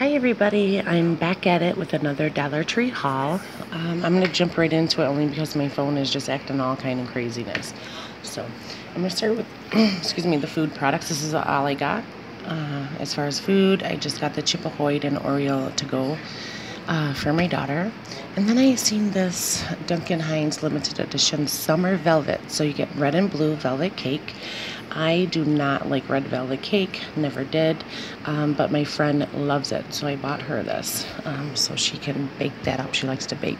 Hi everybody, I'm back at it with another Dollar Tree haul. Um, I'm going to jump right into it only because my phone is just acting all kind of craziness. So I'm going to start with, excuse me, the food products. This is all I got. Uh, as far as food, I just got the Chip Ahoy and Oreo to go uh, for my daughter. And then I seen this Duncan Hines limited edition summer velvet. So you get red and blue velvet cake. I do not like red velvet cake, never did, um, but my friend loves it, so I bought her this um, so she can bake that up. She likes to bake.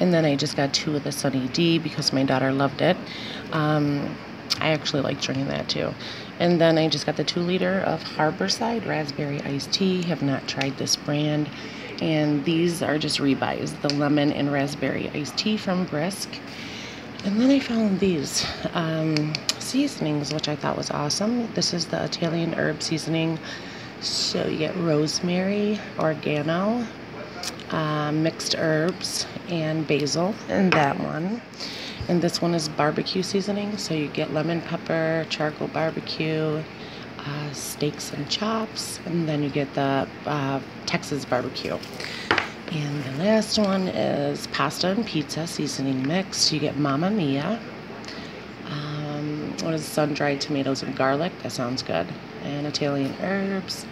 And then I just got two of the Sunny D because my daughter loved it. Um, I actually like drinking that too. And then I just got the two liter of Harborside Raspberry Iced Tea. Have not tried this brand. And these are just rebuys the lemon and raspberry iced tea from Brisk. And then I found these um, seasonings, which I thought was awesome. This is the Italian herb seasoning. So you get rosemary, oregano, uh, mixed herbs, and basil in that one. And this one is barbecue seasoning. So you get lemon pepper, charcoal barbecue, uh, steaks and chops, and then you get the uh, Texas barbecue. And the last one is pasta and pizza seasoning mix. You get Mamma Mia. Um, what is sun-dried tomatoes and garlic? That sounds good. And Italian herbs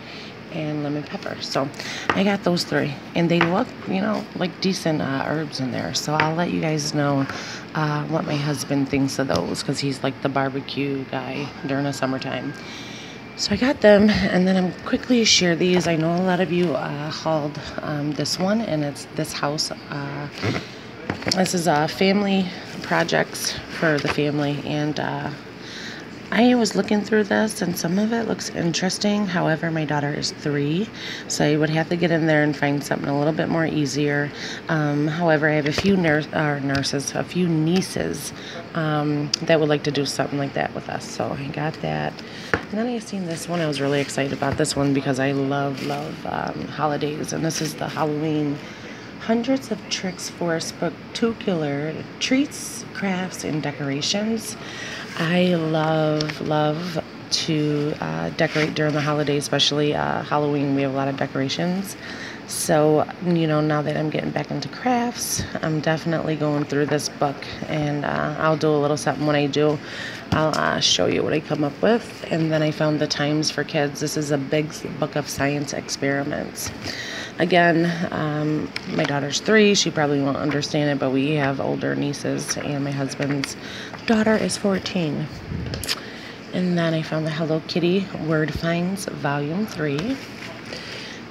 and lemon pepper. So I got those three, and they look, you know, like decent uh, herbs in there. So I'll let you guys know uh, what my husband thinks of those because he's like the barbecue guy during the summertime. So I got them, and then I'm quickly share these. I know a lot of you uh, hauled um, this one, and it's this house. Uh, this is uh, family projects for the family, and uh, I was looking through this and some of it looks interesting. However, my daughter is three, so I would have to get in there and find something a little bit more easier. Um, however, I have a few nurse, uh, nurses, a few nieces um, that would like to do something like that with us. So I got that. And then I seen this one. I was really excited about this one because I love, love um, holidays. And this is the Halloween hundreds of tricks for spectacular treats, crafts, and decorations. I love, love to uh, decorate during the holidays, especially uh, Halloween. We have a lot of decorations. So, you know, now that I'm getting back into crafts, I'm definitely going through this book and uh, I'll do a little something when I do. I'll uh, show you what I come up with. And then I found the Times for Kids. This is a big book of science experiments. Again, um, my daughter's three. She probably won't understand it, but we have older nieces, and my husband's daughter is 14. And then I found the Hello Kitty Word Finds Volume 3.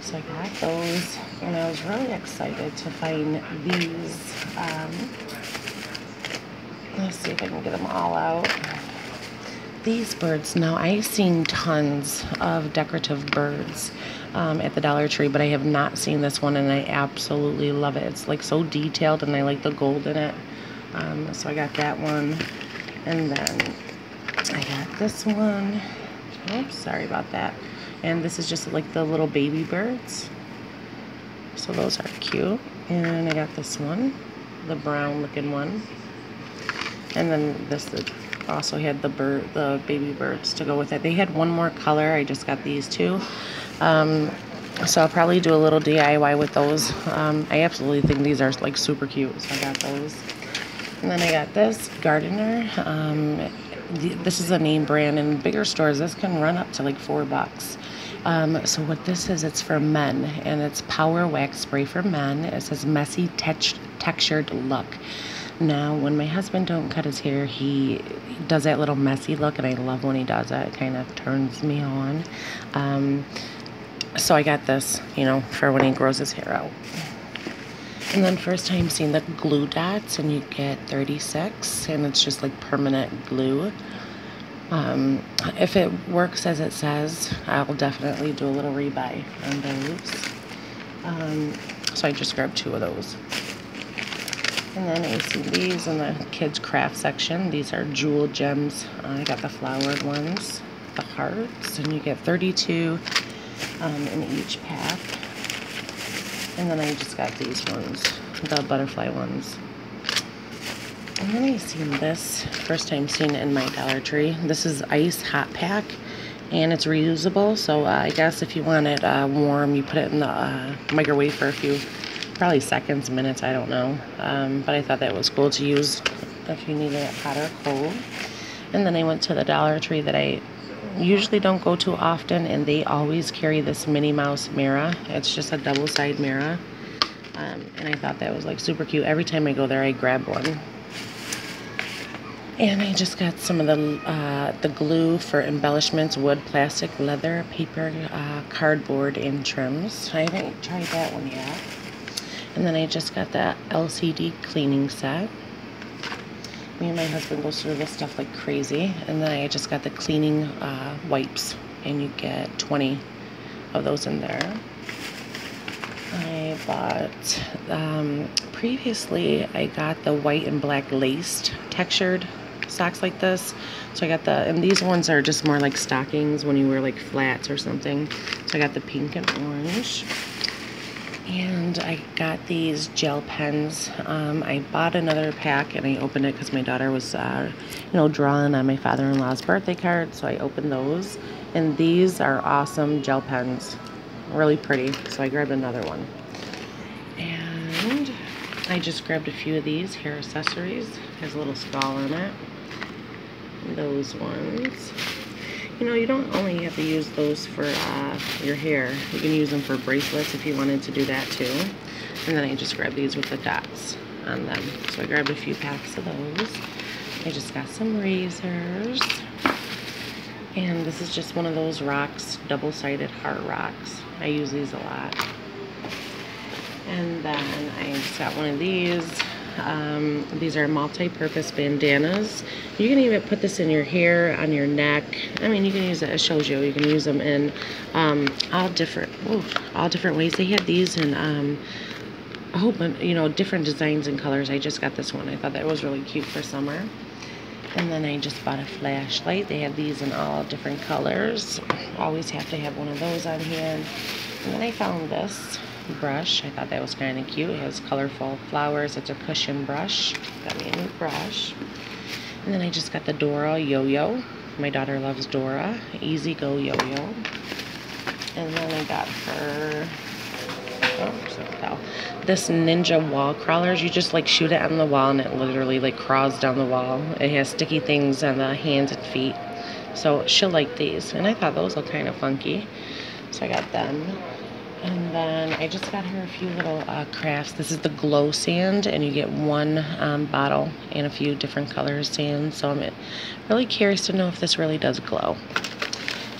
So I got those, and I was really excited to find these. Um, let's see if I can get them all out. These birds, now I've seen tons of decorative birds um, at the Dollar Tree, but I have not seen this one, and I absolutely love it. It's like so detailed, and I like the gold in it. Um, so I got that one, and then I got this one. Oops, sorry about that. And this is just like the little baby birds. So those are cute. And I got this one, the brown looking one. And then this also had the bird, the baby birds to go with it. They had one more color. I just got these two. Um, so I'll probably do a little DIY with those. Um, I absolutely think these are like super cute. So I got those. And then I got this Garnier. Um, this is a name brand in bigger stores. This can run up to like four bucks. Um, so what this is, it's for men, and it's Power Wax Spray for men. It says messy te- textured look. Now, when my husband don't cut his hair, he does that little messy look, and I love when he does that. It kind of turns me on. Um, so I got this, you know, for when he grows his hair out. And then first time seeing the glue dots, and you get 36, and it's just like permanent glue. Um, if it works as it says, I'll definitely do a little rebuy on those. Um, so I just grabbed two of those. And then I see these in the kids craft section. These are jewel gems. Uh, I got the flowered ones, the hearts, and you get 32 um, in each pack. And then I just got these ones, the butterfly ones. And then I seen this, first time seeing it in my Dollar Tree. This is Ice Hot Pack. and it's reusable. So uh, I guess if you want it uh, warm, you put it in the uh, microwave for a few, probably seconds, minutes, I don't know. Um, but I thought that was cool to use if you needed it hot or cold. And then I went to the Dollar Tree that I usually don't go to often, and they always carry this Minnie Mouse mirror. It's just a double side mirror. Um, and I thought that was like super cute. Every time I go there, I grab one. And I just got some of the uh, the glue for embellishments, wood, plastic, leather, paper, uh, cardboard, and trims. I haven't tried that one yet. And then I just got that LCD cleaning set. Me and my husband goes through this stuff like crazy. And then I just got the cleaning uh, wipes, and you get 20 of those in there. I bought, um, previously I got the white and black laced textured socks like this. So I got the, and these ones are just more like stockings when you wear like flats or something. So I got the pink and orange. And I got these gel pens. Um, I bought another pack and I opened it because my daughter was, uh, you know, drawing on my father-in-law's birthday card. So I opened those. And these are awesome gel pens. Really pretty. So I grabbed another one. And I just grabbed a few of these hair accessories. Has a little skull in it those ones. You know, you don't only have to use those for uh, your hair. You can use them for bracelets if you wanted to do that too. And then I just grabbed these with the dots on them. So I grabbed a few packs of those. I just got some razors. And this is just one of those rocks, double-sided heart rocks. I use these a lot. And then I just got one of these um, these are multi-purpose bandanas. You can even put this in your hair, on your neck. I mean, you can use it, it shows you, you can use them in um, all different, all different ways. They had these in um, a whole bunch, you know, different designs and colors. I just got this one. I thought that was really cute for summer. And then I just bought a flashlight. They have these in all different colors. Always have to have one of those on hand. And then I found this brush. I thought that was kind of cute. It has colorful flowers. It's a cushion brush. Got me a new brush. And then I just got the Dora Yo-Yo. My daughter loves Dora. Easy Go Yo-Yo. And then I got her oh, this ninja wall crawlers. You just like shoot it on the wall and it literally like crawls down the wall. It has sticky things on the hands and feet. So she'll like these. And I thought those look kind of funky. So I got them. And then I just got her a few little uh, crafts. This is the glow sand, and you get one um, bottle and a few different colors sand. So I'm really curious to know if this really does glow.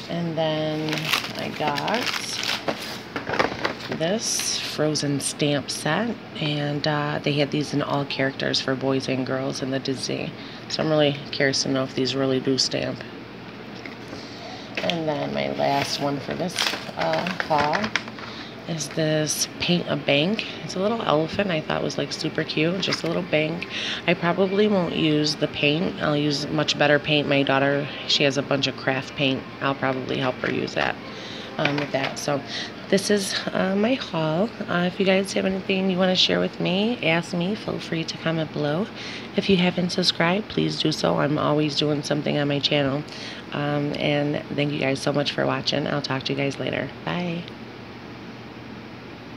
And then I got this frozen stamp set, and uh, they had these in all characters for boys and girls in the Disney. So I'm really curious to know if these really do stamp. And then my last one for this uh, haul is this paint a bank. It's a little elephant I thought was like super cute, just a little bank. I probably won't use the paint. I'll use much better paint. My daughter, she has a bunch of craft paint. I'll probably help her use that um, with that. So this is uh, my haul. Uh, if you guys have anything you want to share with me, ask me. Feel free to comment below. If you haven't subscribed, please do so. I'm always doing something on my channel. Um, and thank you guys so much for watching. I'll talk to you guys later. Bye.